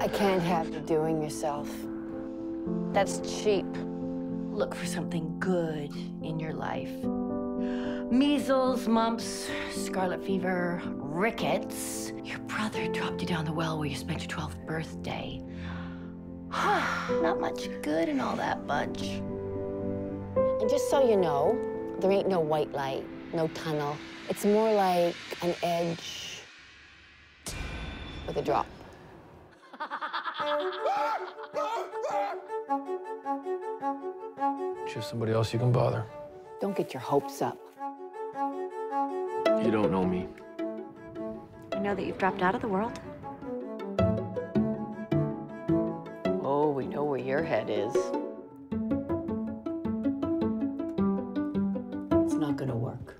I can't have you doing yourself. That's cheap. Look for something good in your life. Measles, mumps, scarlet fever, rickets. Your brother dropped you down the well where you spent your 12th birthday. Not much good in all that bunch. And just so you know, there ain't no white light, no tunnel. It's more like an edge with a drop. Choose somebody else you can bother. Don't get your hopes up. You don't know me. You know that you've dropped out of the world? Oh, we know where your head is. It's not gonna work.